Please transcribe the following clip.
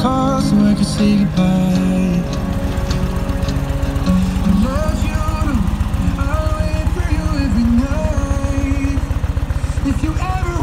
call so I could say goodbye. I love you, I wait for you every night. If you ever